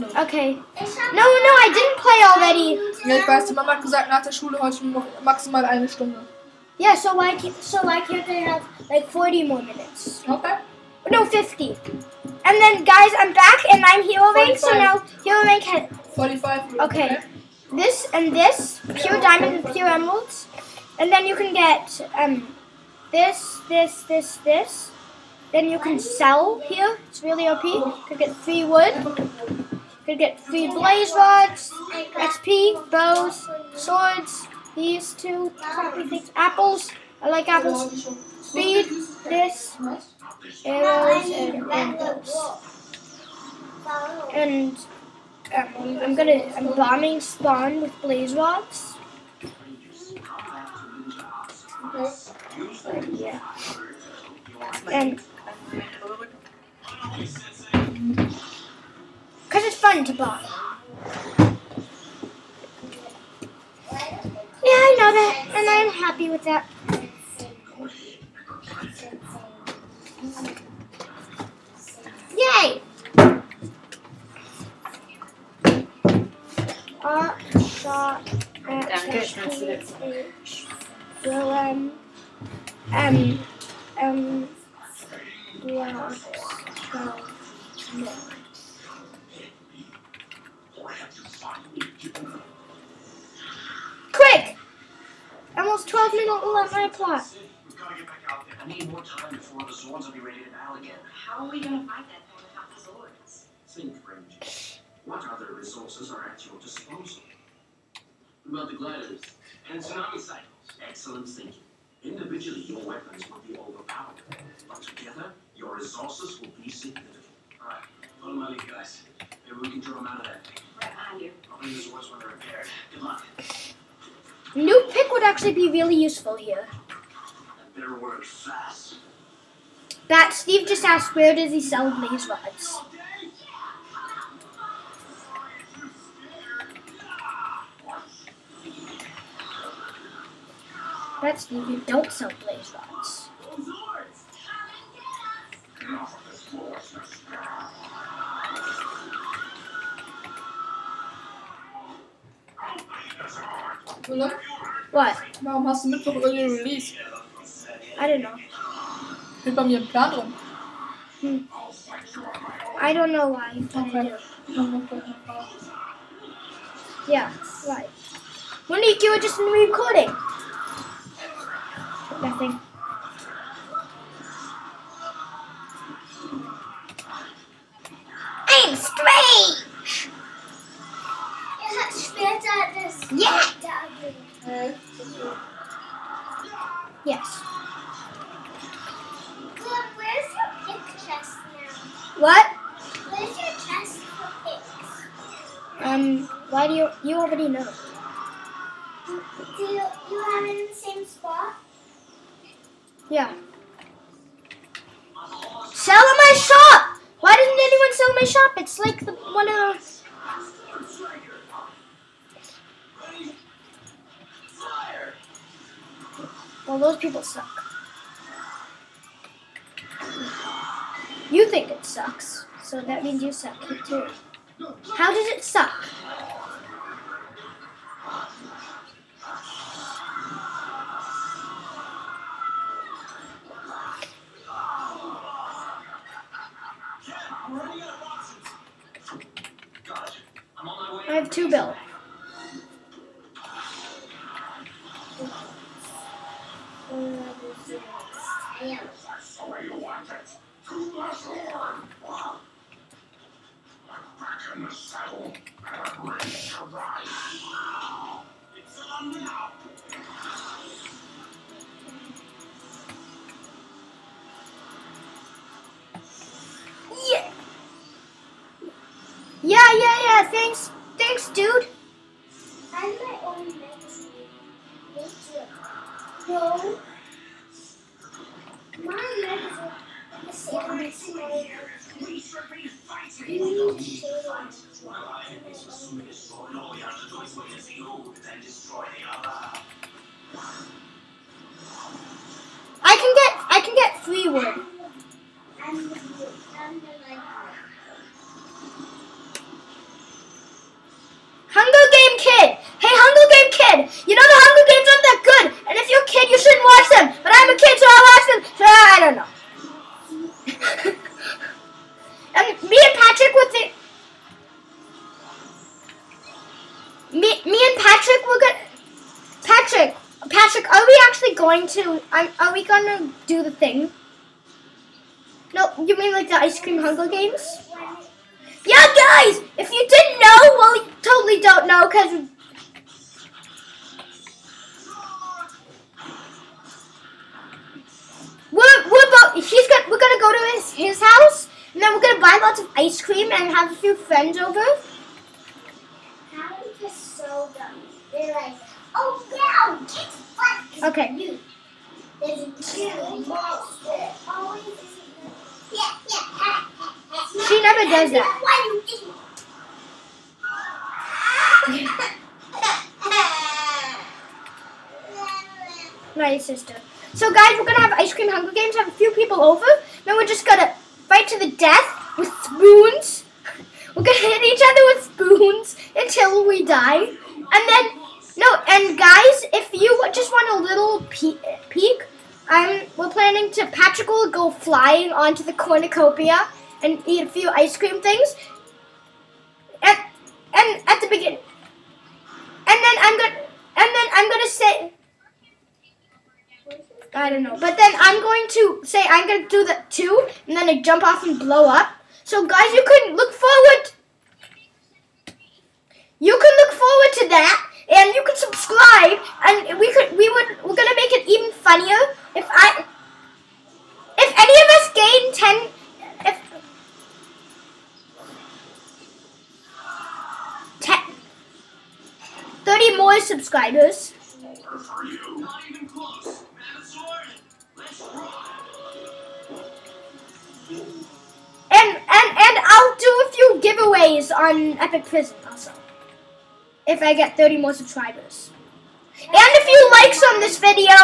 Okay. No, no, I didn't play already. Ja, ich weiß, die Mama hat gesagt, nach der Schule heute noch maximal eine Stunde. Yeah, so like, so like you're gonna have like 40 more minutes. Okay. No, 50. And then, guys, I'm back and I'm hero rank. So now hero rank has 45. Okay. this and this, pure diamond and pure emeralds, and then you can get um this, this, this, this. Then you can sell here. It's really OP. You could get free wood. Could get free blaze rods, XP, bows, swords. These two. Apples. I like apples. Speed. This. Arrows and arrows. And um, I'm gonna. I'm bombing spawn with blaze rods. Yeah. And fun to buy. Yeah, I know that, and I'm happy with that. Yay! R shot H will um um um twelve more. Almost 12 minutes left my plot. We gotta get back out there. I need more time before the Zords will be ready to battle again. How are we gonna fight that thing without the Zords? Think, Ranger. What other resources are at your disposal? What about the gliders and tsunami cycles? Excellent thinking. Individually, your weapons will be overpowered, but together, your resources will be significant. Alright, follow my lead, guys. Maybe we can draw them out of that thing. Right behind you. I'll bring the Zords when they're repaired. Good luck. New pick would actually be really useful here. Bat Steve just asked where does he sell blaze rods? Bat Steve, you don't sell blaze rods. Oder? What? Warum hast du Mittwoch Early Release? I don't know. Steht bei mir im Plan drin. I don't know why. I. Yeah, right. Monique, you were just recording. Nothing. Do you, you have it in the same spot? Yeah. Sell in my shop! Why doesn't anyone sell my shop? It's like the one of those. Well, those people suck. You think it sucks, so that means you suck too. How does it suck? Two bill. Yeah. Yeah, yeah, yeah. Thanks, thanks, dude. I'm my own magazine. Me too. No. My magazine is same as mine. You need to say that. I can get, I can get free wood. To? Are, are we gonna do the thing? No, you mean like the ice cream Hunger Games? Yeah, guys, if you didn't know, well, you totally don't know, cause. We're, we're about, he's got, we're gonna go to his, his house, and then we're gonna buy lots of ice cream and have a few friends over. How are so dumb? They're like, oh no, get. Okay. She never does that. My sister. So guys, we're gonna have ice cream Hunger Games, have a few people over, then we're just gonna fight to the death with spoons. We're gonna hit each other with spoons until we die. And then, no, and guys, if you just want a little pe- peek, um, we're planning to, Patrick will go flying onto the cornucopia and eat a few ice cream things. And, and at the beginning, and then I'm gonna, and then I'm gonna say, I don't know. But then I'm going to say I'm going to do that too, and then I jump off and blow up. So guys, you can look forward. You can look forward to that, and you can subscribe, and we could we would we're gonna make it even funnier if I if any of us gain ten if ten. 30 more subscribers. And and and I'll do a few giveaways on Epic Prison also. If I get 30 more subscribers. And a few likes on this video.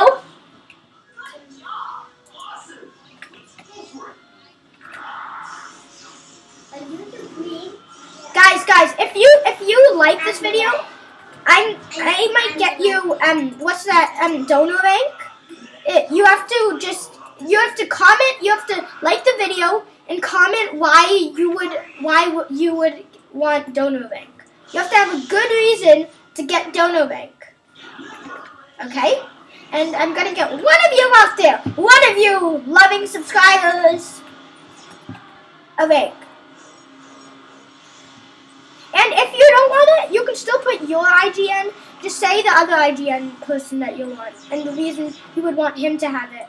You? Guys, guys, if you if you like this video, I'm I might get you um what's that um donor rank? It, you have to just you have to comment, you have to like the video and comment why you would why you would want donor rank. You have to have a good reason to get donor bank. Okay? And I'm gonna get one of you out there, one of you loving subscribers a rank. And if you don't want it, you can still put your ID in. Just say the other ID in person that you want and the reason you would want him to have it.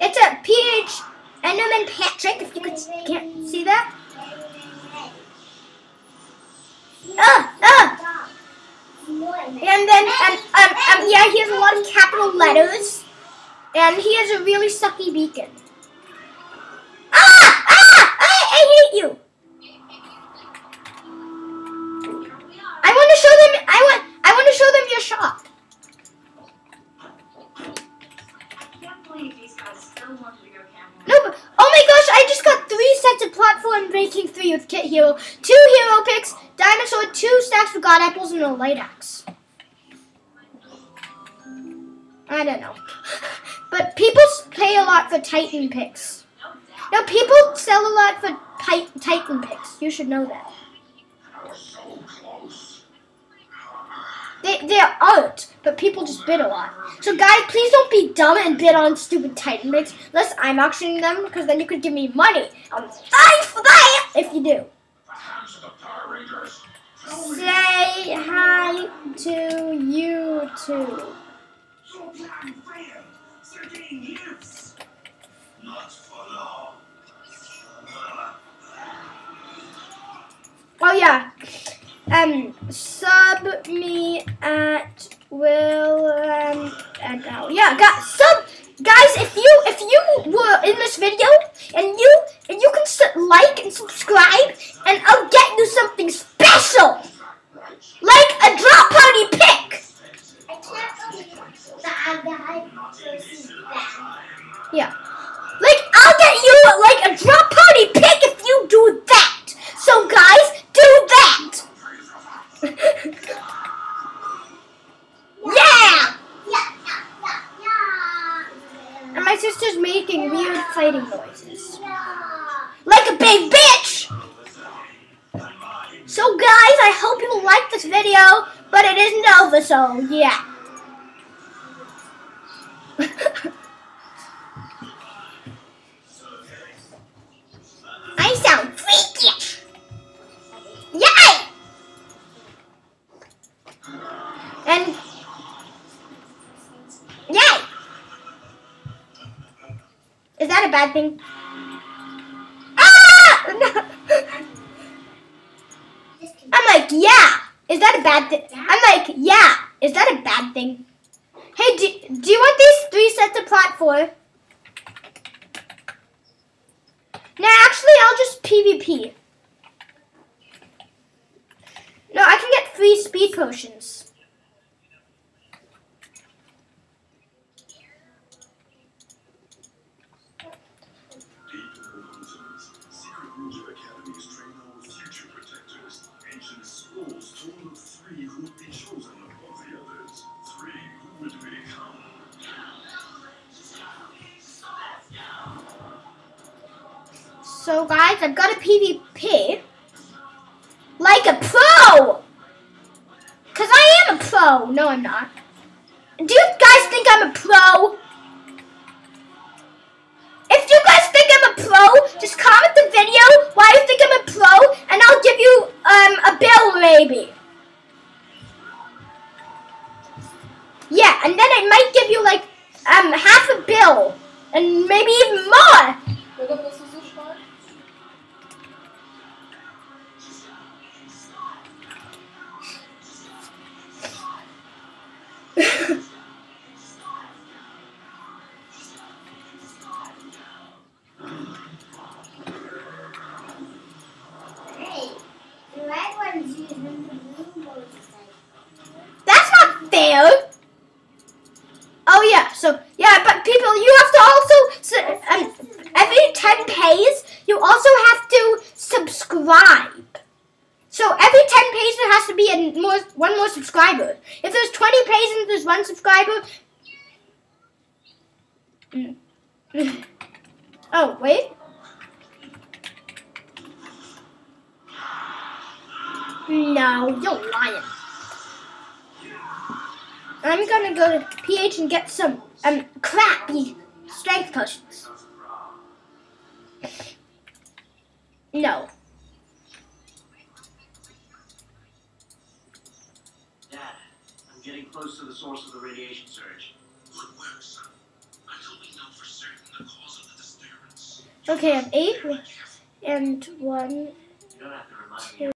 It's a PH Enderman Patrick, if you could can't see that. Ah, ah! And then, um, um, um, yeah, he has a lot of capital letters. And he has a really sucky beacon. No, but, oh my gosh! I just got three sets of platform breaking three with Kit Hero, two hero picks, dinosaur, two stacks of god apples, and a light axe. I don't know, but people pay a lot for Titan picks. No, people sell a lot for Titan picks. You should know that. They, they're art, but people just bid a lot. So guys, please don't be dumb and bid on stupid Titan unless I'm auctioning them, because then you could give me money. I'm fine for that if you do. Say hi to you two. Showtime fail. Thirteen years. Not for long. Oh yeah. Um, sub me at Will um, and now. Yeah, guys, sub guys. If you if you were in this video and you and you can like and subscribe, and I'll get you something special, like a drop party pick. I can't believe that I got to see that. Yeah. Like, I'll get you, like, a drop party pick if you do that. So, guys, do that. yeah. Yeah, yeah, yeah, yeah. my sister's making weird fighting noises. Like a big bitch! So guys, I hope you like this video, but it isn't so yeah. I sound freakish. Yay! And yay! Is that a bad thing? Ah! I'm like, yeah. Is that a bad thing? I'm like, yeah. Is that a bad thing? Hey, do, do you want these three sets of plot four? No, actually, I'll just PvP. No, I can get free speed potions. Guys, I've got a PvP. Like a pro! Because I am a pro. No, I'm not. 10 pays, you also have to subscribe. So every 10 pays, there has to be a more, one more subscriber. If there's 20 pays and there's one subscriber... Mm. Oh, wait. No, you're lying. I'm gonna go to PH and get some um crappy strength potions. No. Dad, I'm getting close to the source of the radiation surge. But where, son? Until we know for certain the cause of the disturbance. Okay, I have eight and one. You don't have to remind me.